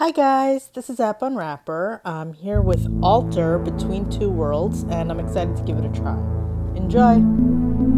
Hi guys, this is App Unwrapper. I'm here with Alter Between Two Worlds, and I'm excited to give it a try. Enjoy!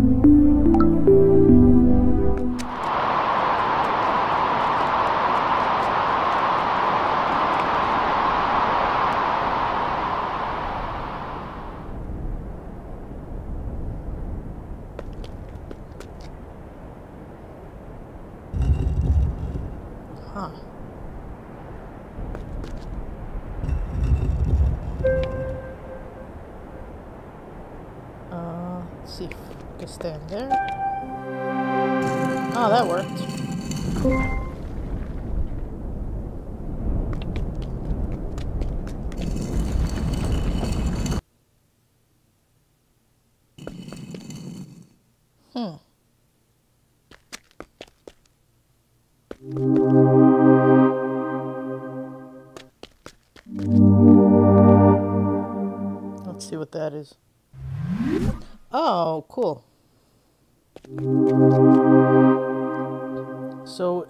Is. Oh, cool. So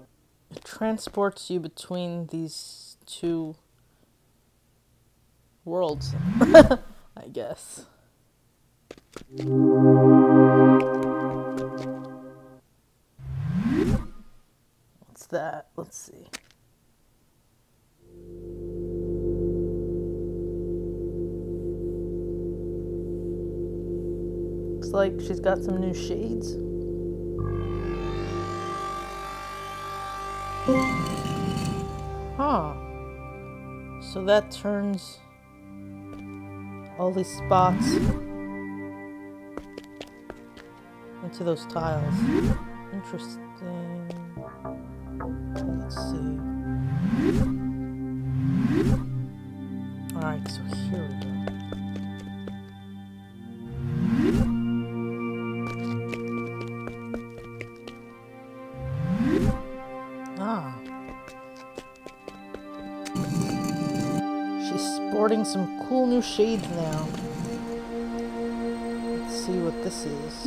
it transports you between these two worlds, I guess. What's that? Like she's got some new shades. Huh. So that turns all these spots into those tiles. Interesting. Let's see. Cool new shades now. Let's see what this is.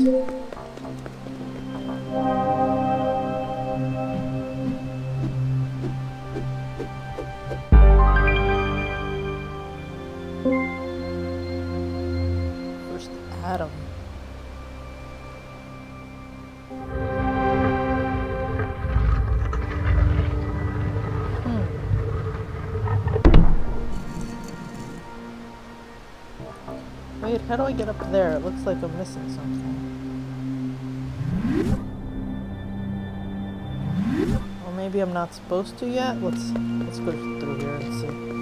How do I get up there? It looks like I'm missing something. Or maybe I'm not supposed to yet? Let's let's go through here and see.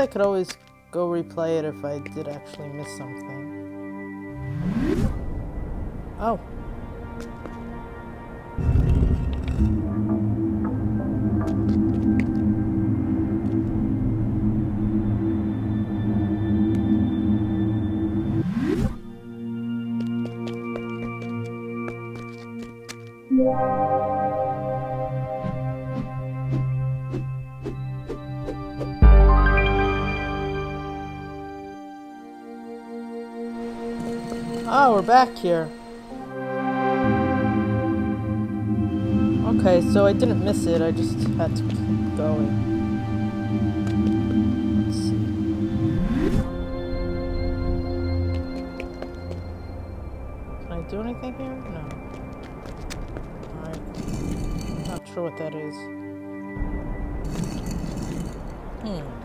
I could always go replay it if I did actually miss something. Oh. Oh, we're back here. Okay, so I didn't miss it, I just had to keep going. Let's see. Can I do anything here? No. Alright. I'm not sure what that is. Hmm.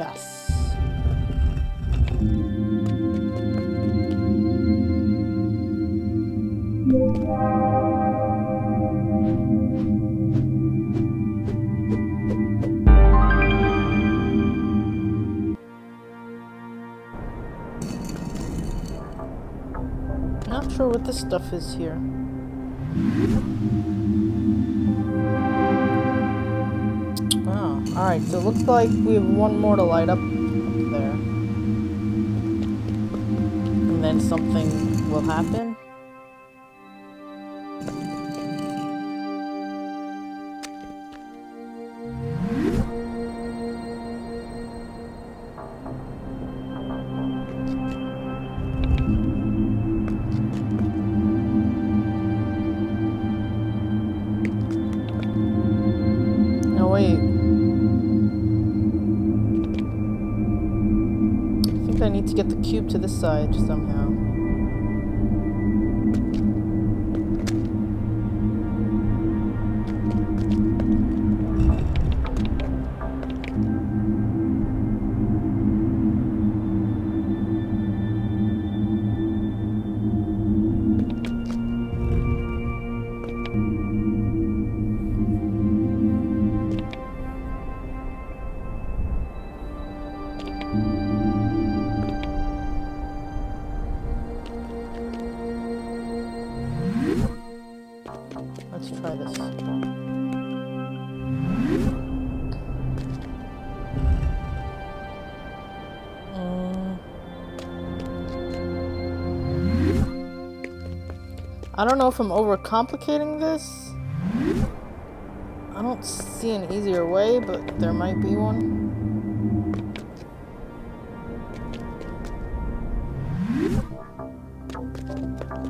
Yes. Not sure what this stuff is here. Alright, so it looks like we have one more to light up, up there. And then something will happen. No, wait. I need to get the cube to this side somehow. If I'm overcomplicating this. I don't see an easier way, but there might be one.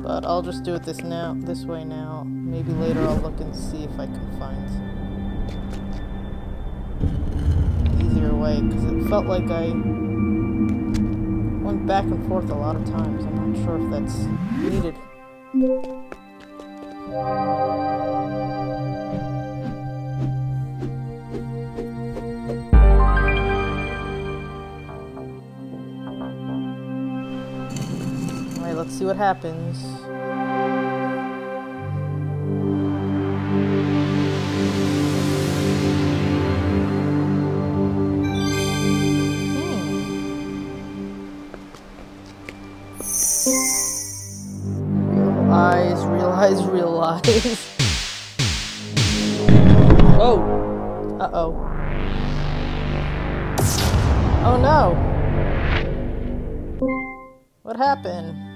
But I'll just do it this now, this way now. Maybe later I'll look and see if I can find an easier way, because it felt like I went back and forth a lot of times. I'm not sure if that's needed. Alright, let's see what happens. Realize, realize, oh! Uh oh. Oh no! What happened?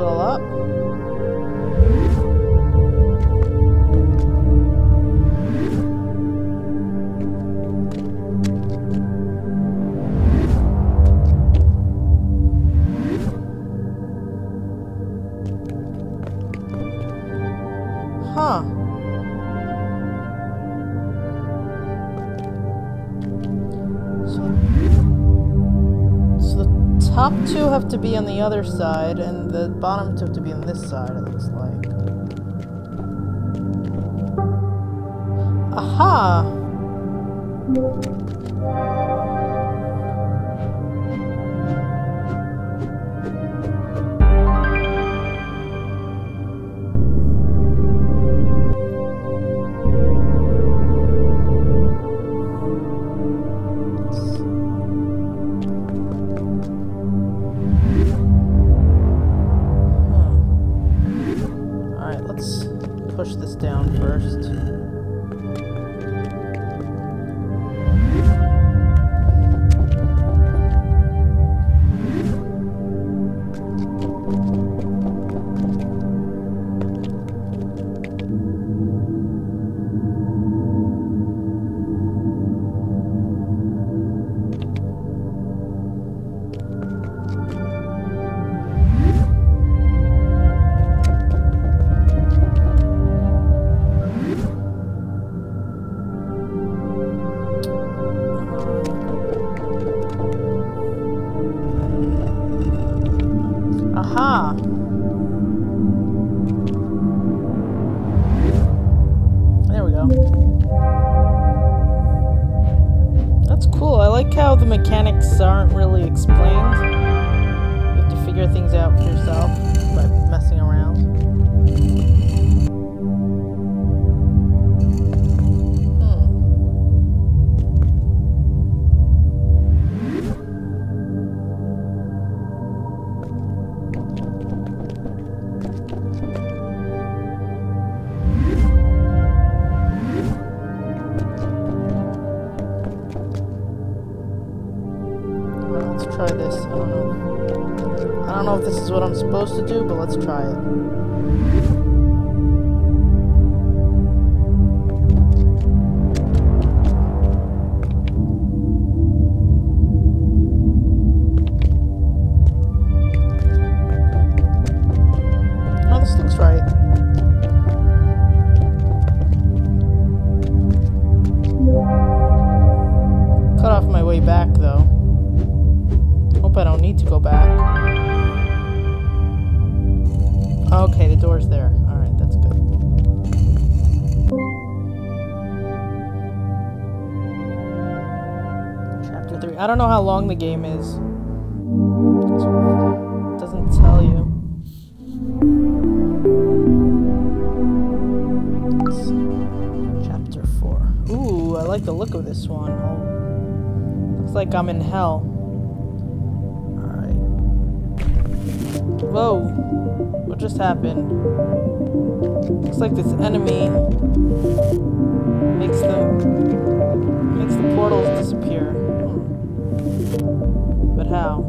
All up. To be on the other side, and the bottom two to be on this side, it looks like. Aha! This. I don't know. I don't know if this is what I'm supposed to do, but let's try it. The game is. It doesn't tell you. Chapter 4. Ooh, I like the look of this one. Looks like I'm in hell. Alright. Whoa. What just happened? Looks like this enemy makes them makes the portals disappear. But how?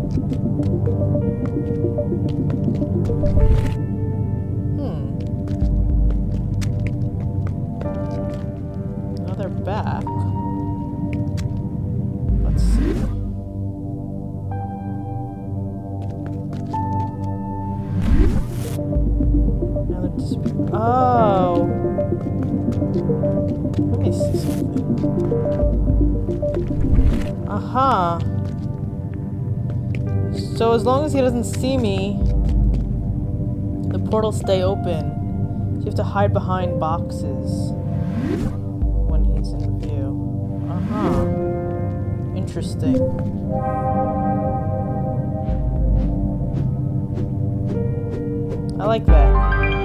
Hmm. Now they're back. Let's see. Now they're disappearing. Oh. Let me see something. Aha. So as long as he doesn't see me, the portals stay open. So you have to hide behind boxes when he's in view. Uh-huh. Interesting. I like that.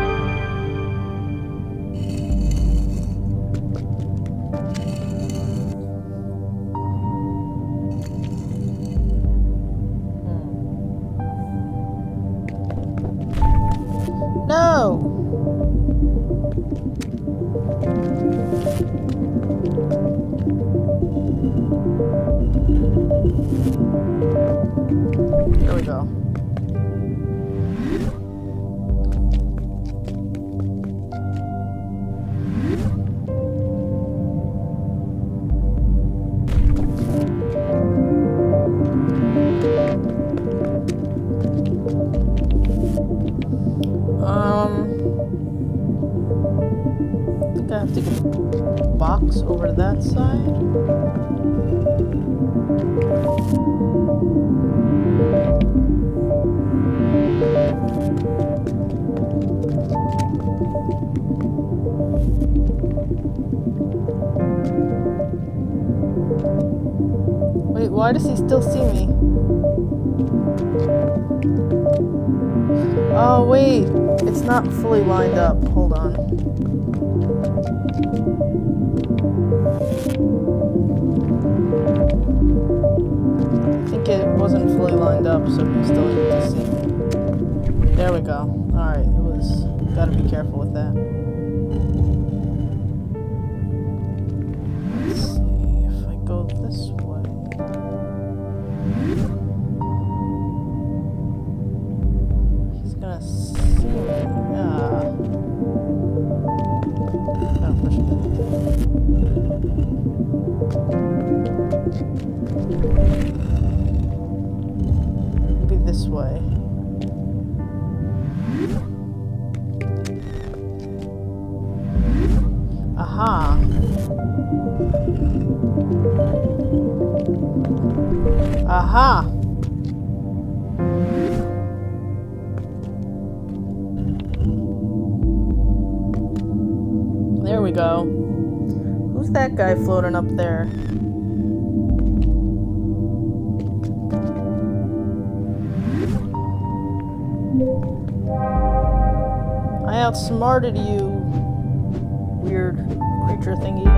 Why does he still see me? Oh, wait. It's not fully lined up. Hold on. I think it wasn't fully lined up, so you still need to see. me. There we go. Alright, it was. Gotta be careful with that. Way. Aha. Aha. There we go. Who's that guy floating up there? Outsmarted you, weird creature thingy.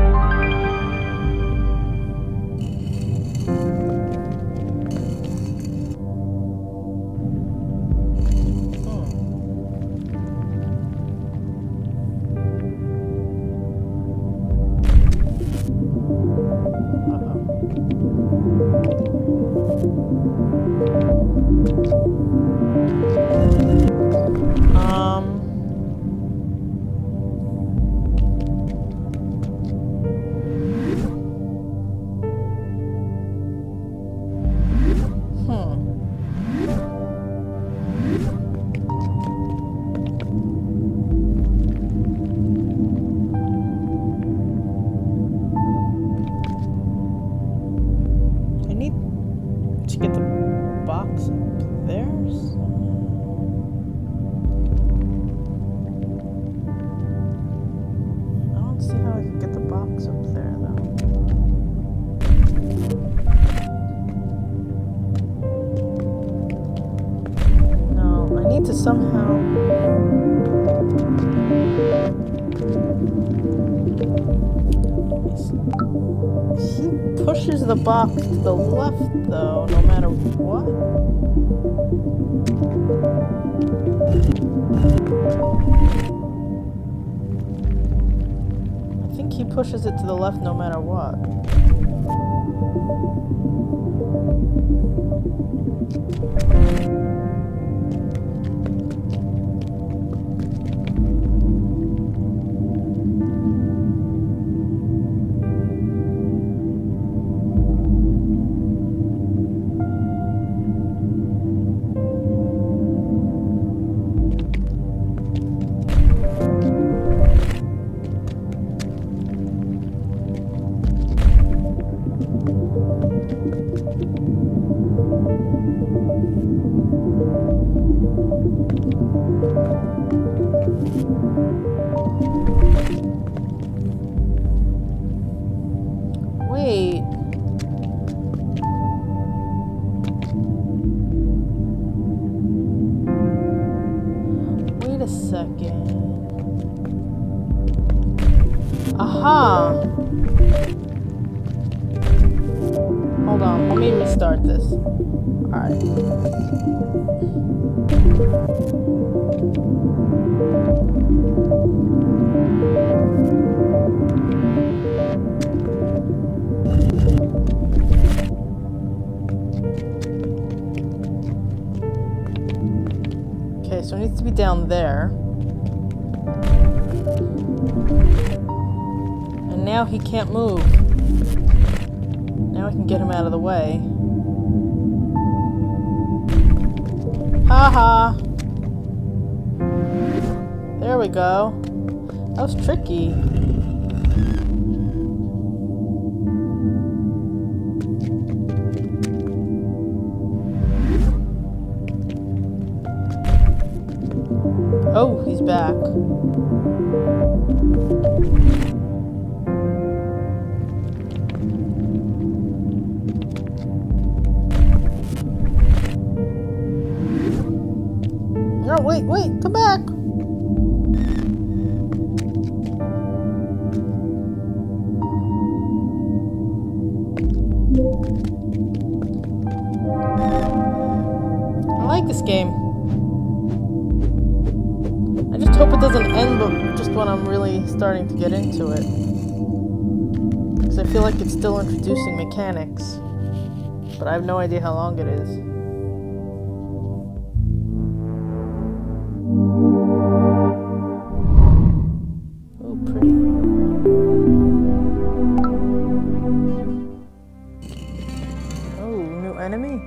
Pushes the box to the left though, no matter what. I think he pushes it to the left no matter what. Okay, so it needs to be down there. And now he can't move. Now I can get him out of the way. That was tricky. It's still introducing mechanics. But I have no idea how long it is. Oh, pretty. Oh, new enemy?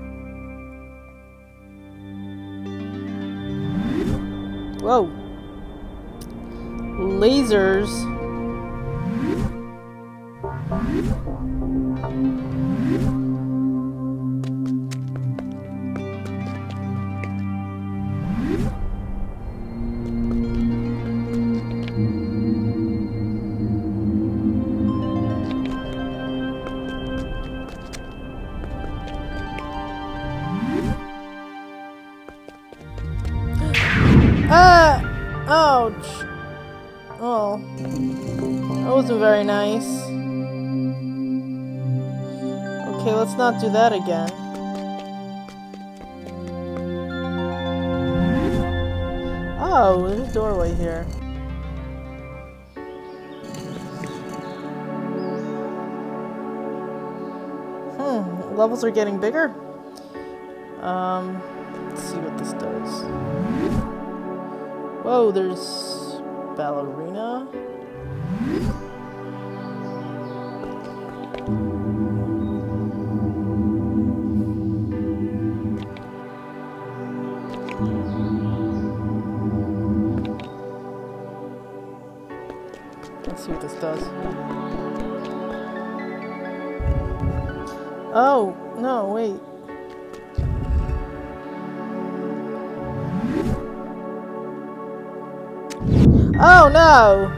Whoa. Lasers. Do that again. Oh, there's a doorway here. Hmm, levels are getting bigger. Um, let's see what this does. Whoa, there's ballerina. Oh, no, wait. Oh no!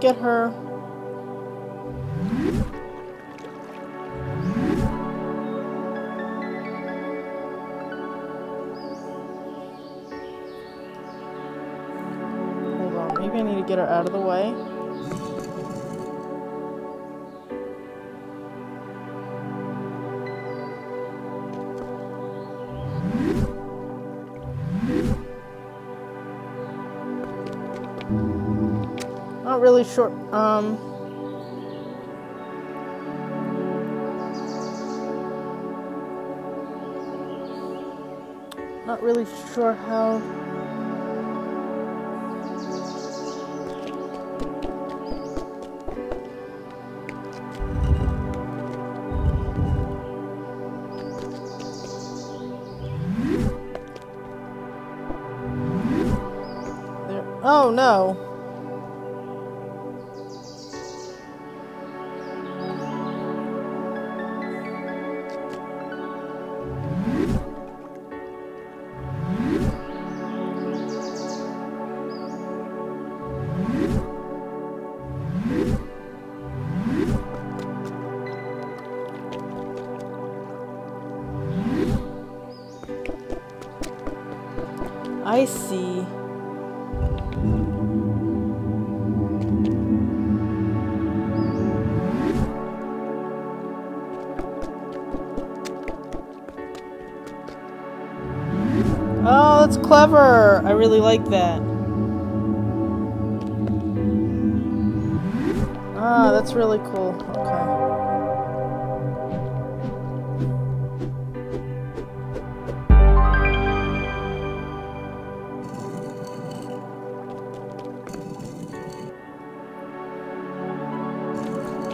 Get her? Hold on, maybe I need to get her out of the way. Not really sure. Um. Not really sure how. Oh no. Oh, that's clever. I really like that. Ah, that's really cool. Okay.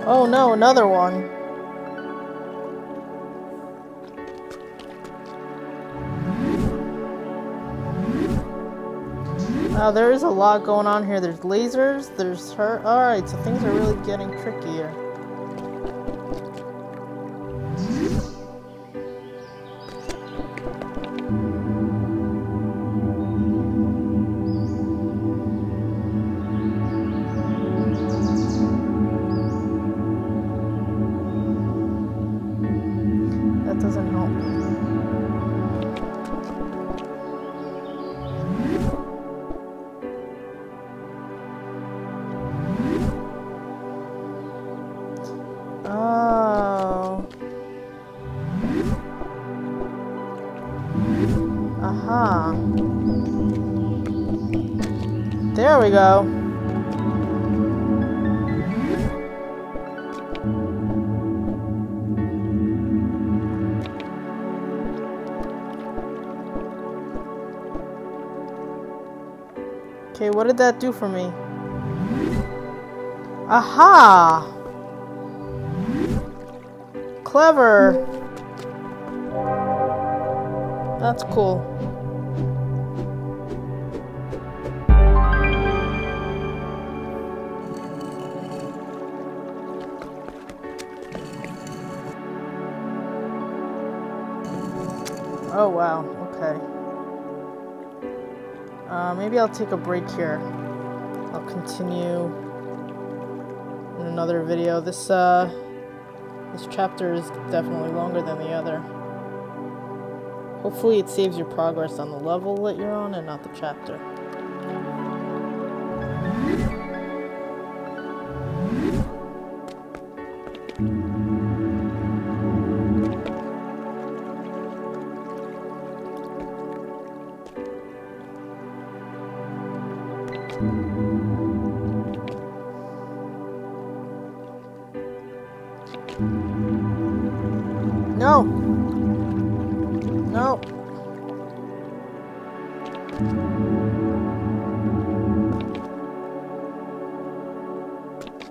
Oh no, another one. Wow, there is a lot going on here. There's lasers, there's her. Alright, so things are really getting trickier. Go. Okay, what did that do for me? Aha! Clever! That's cool. Oh wow, okay. Uh, maybe I'll take a break here. I'll continue in another video. This uh, this chapter is definitely longer than the other. Hopefully it saves your progress on the level that you're on and not the chapter.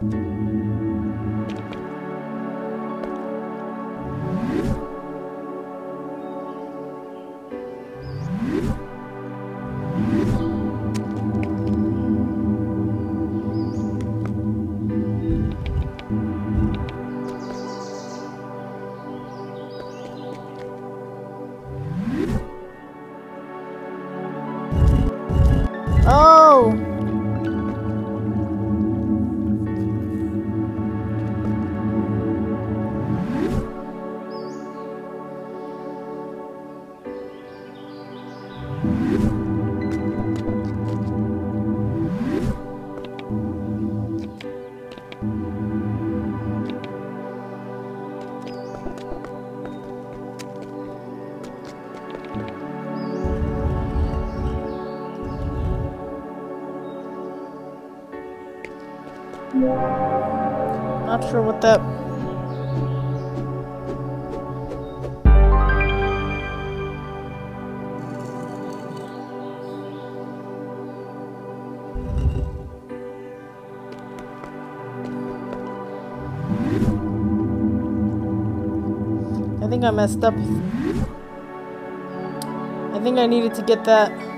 うん Not sure what that. I think I messed up. I think I needed to get that.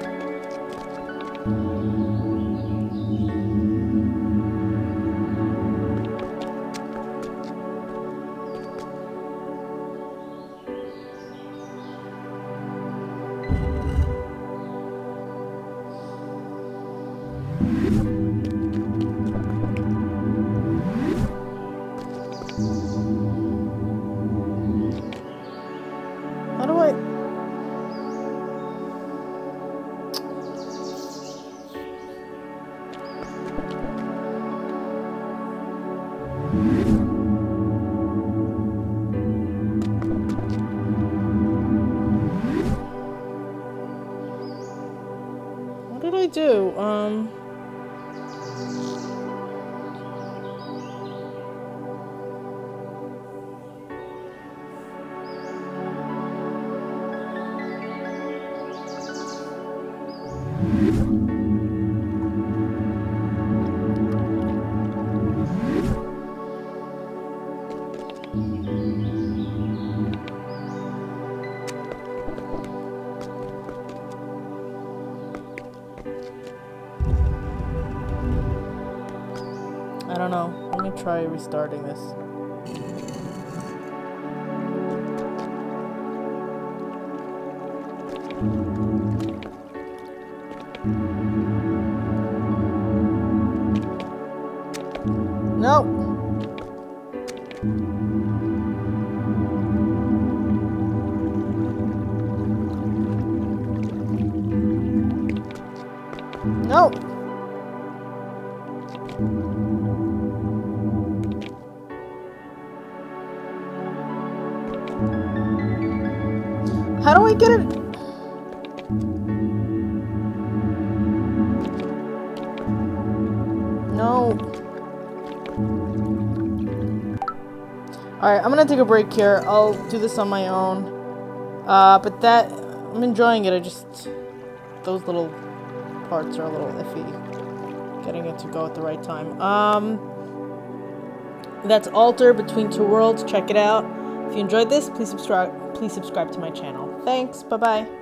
Do? Um. Try restarting this. No. I'm gonna take a break here. I'll do this on my own. Uh, but that, I'm enjoying it. I just, those little parts are a little iffy. Getting it to go at the right time. Um, that's Alter Between Two Worlds. Check it out. If you enjoyed this, please subscribe. Please subscribe to my channel. Thanks. Bye bye.